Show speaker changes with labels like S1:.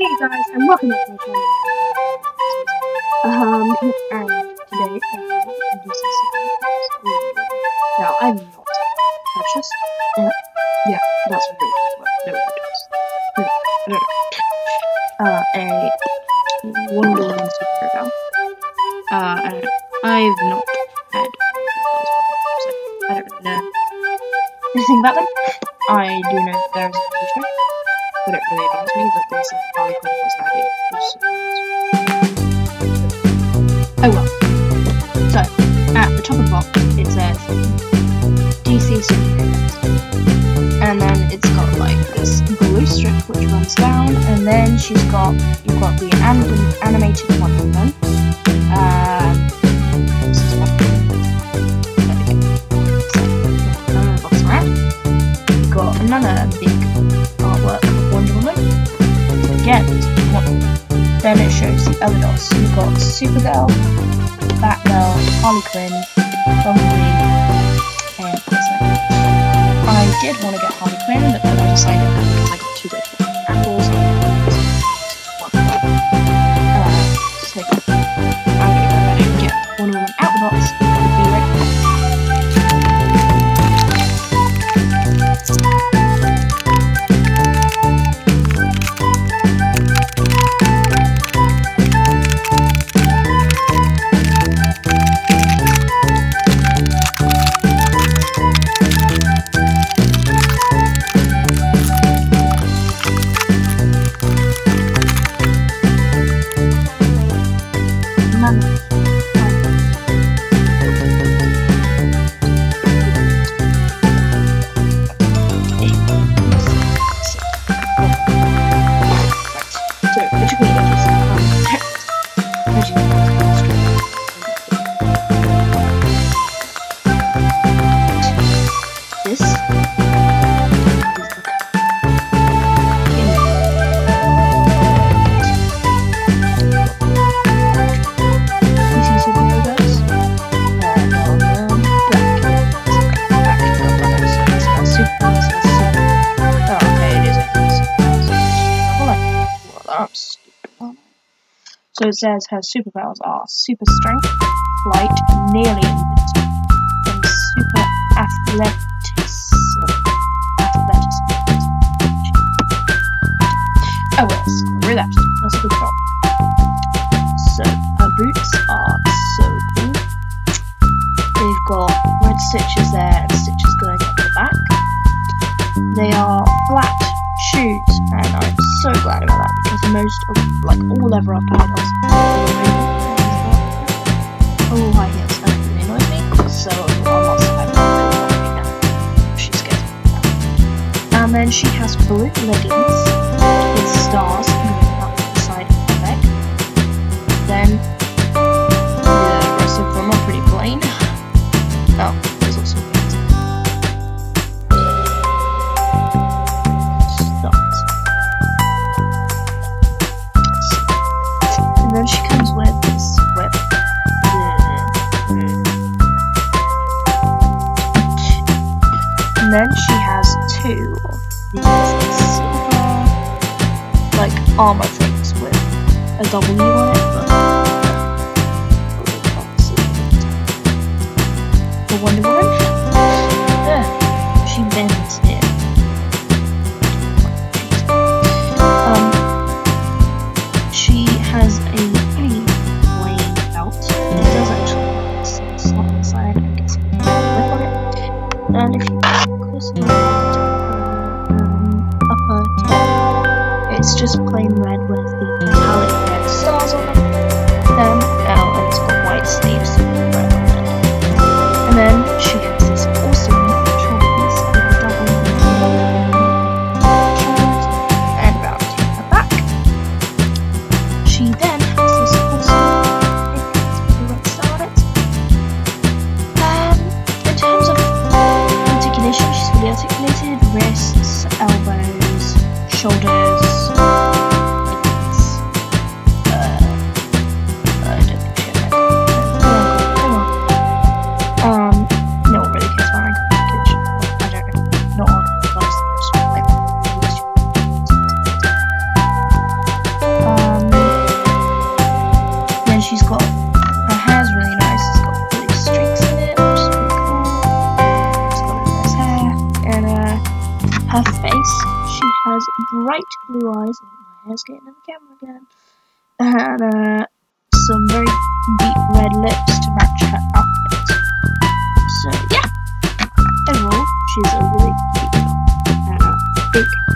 S1: Hey guys, and welcome back to my channel. Um, and today I'm going to do some I'm not purchased. Uh, yeah, that's really word. No. No, no, no. Uh, a Wonder Woman superhero. Uh, and I've not had those before, so I don't really know anything about them. I do know that there's a future but it really me that Harley Quinn was. Oh well. So, at the top of the box, it says DC Superheroes. And then it's got like this blue strip which runs down, and then she's got, you've got the anim animated Wonder Woman. Um, Then it shows the other dots. You've got Supergirl, Batgirl, Harley Quinn, Bumblebee, and Poison. I did want to get Harley Quinn, but then I decided that because I got too good страной. So it says her superpowers are super strength, flight, nearly and super athleticism. Athleticism. Oh well, screw that. That's a good job. So her boots are so cool. They've got red stitches there and stitches going up the back. They are flat shoes, and I'm so glad about that most of like all leather up models. Oh, high heels. That annoys me. So I'm not surprised. She's scared. Um, and then she has blue leggings like armor things with a W on it. For Wonder Woman, yeah, she bends it. Um, she has a pretty plain belt. It does actually the on it. And if you close just plain red with the metallic red stars on it. Then, now, and it's got white sleeves with red on it. And then she has this awesome shoulder piece with a double shirt and round her back. She then has this awesome pink piece with a red star on it. Um, in terms of articulation, she's fully articulated, wrists, elbows, shoulders, she's got her hair's really nice. It's got really streaks in it, which is really cool. She's got really nice hair and uh, her face. She has bright blue eyes. My hair's getting in the camera again. And uh, some very deep red lips to match her outfit. So yeah, overall, she's a really cute and a big